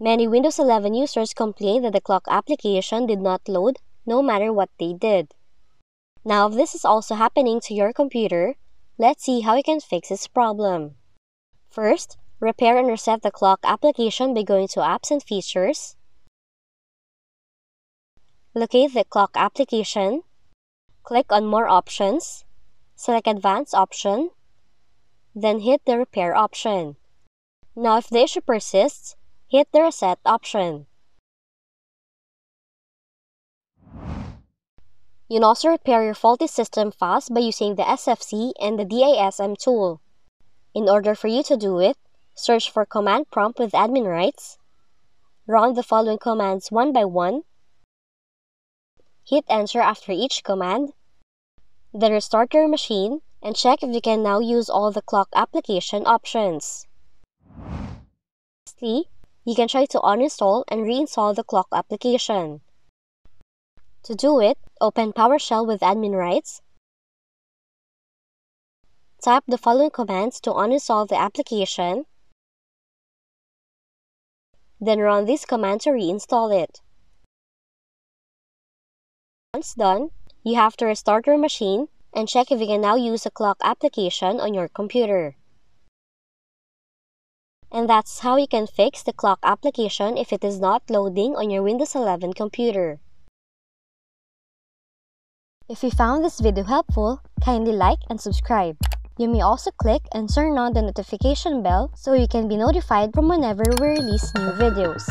Many Windows 11 users complained that the clock application did not load no matter what they did. Now if this is also happening to your computer, let's see how you can fix this problem. First, repair and reset the clock application by going to Apps and Features. Locate the clock application. Click on More Options. Select Advanced option. Then hit the Repair option. Now if the issue persists, hit the Reset option. You can also repair your faulty system fast by using the SFC and the DISM tool. In order for you to do it, search for Command Prompt with admin rights, run the following commands one by one, hit enter after each command, then restart your machine and check if you can now use all the clock application options. Lastly, you can try to uninstall and reinstall the clock application. To do it, open PowerShell with admin rights. Type the following commands to uninstall the application. Then run this command to reinstall it. Once done, you have to restart your machine and check if you can now use the clock application on your computer. And that's how you can fix the clock application if it is not loading on your Windows 11 computer. If you found this video helpful, kindly like and subscribe. You may also click and turn on the notification bell so you can be notified from whenever we release new videos.